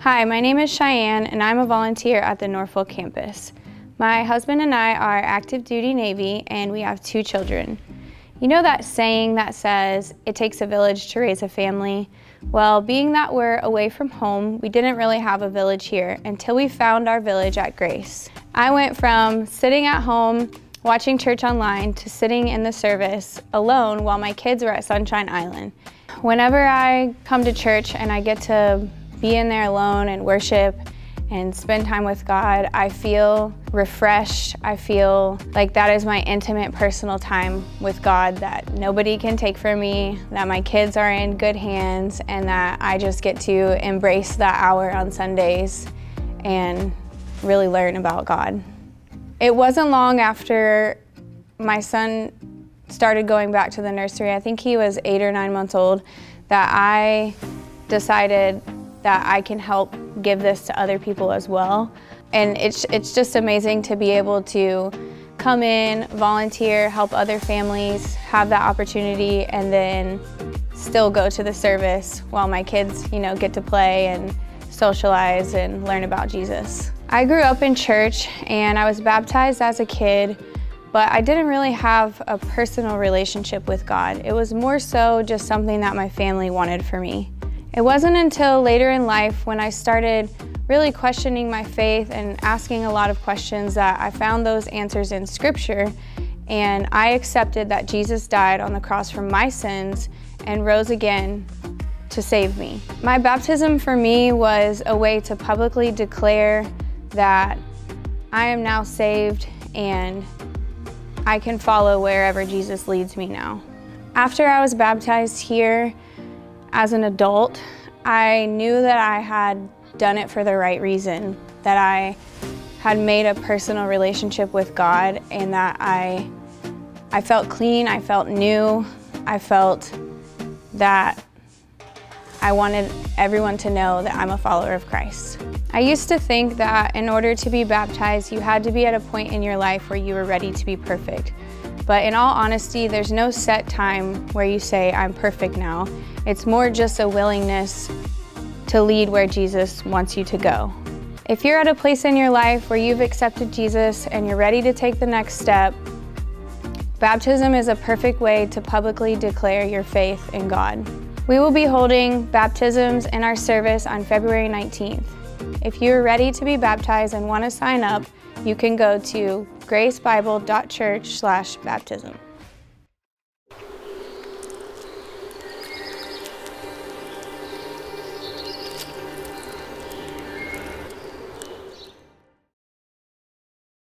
Hi, my name is Cheyenne and I'm a volunteer at the Norfolk campus. My husband and I are active duty Navy and we have two children. You know that saying that says, it takes a village to raise a family? Well, being that we're away from home, we didn't really have a village here until we found our village at Grace. I went from sitting at home watching church online to sitting in the service alone while my kids were at Sunshine Island. Whenever I come to church and I get to be in there alone and worship and spend time with God, I feel refreshed. I feel like that is my intimate personal time with God that nobody can take from me, that my kids are in good hands, and that I just get to embrace that hour on Sundays and really learn about God. It wasn't long after my son started going back to the nursery, I think he was eight or nine months old, that I decided that I can help give this to other people as well. And it's, it's just amazing to be able to come in, volunteer, help other families, have that opportunity, and then still go to the service while my kids, you know, get to play and socialize and learn about Jesus. I grew up in church and I was baptized as a kid, but I didn't really have a personal relationship with God. It was more so just something that my family wanted for me. It wasn't until later in life when I started really questioning my faith and asking a lot of questions that I found those answers in scripture and I accepted that Jesus died on the cross for my sins and rose again to save me. My baptism for me was a way to publicly declare that I am now saved and I can follow wherever Jesus leads me now. After I was baptized here, as an adult, I knew that I had done it for the right reason, that I had made a personal relationship with God and that I, I felt clean, I felt new, I felt that I wanted everyone to know that I'm a follower of Christ. I used to think that in order to be baptized, you had to be at a point in your life where you were ready to be perfect. But in all honesty, there's no set time where you say, I'm perfect now. It's more just a willingness to lead where Jesus wants you to go. If you're at a place in your life where you've accepted Jesus and you're ready to take the next step, baptism is a perfect way to publicly declare your faith in God. We will be holding baptisms in our service on February 19th. If you're ready to be baptized and want to sign up, you can go to gracebible.church/baptism.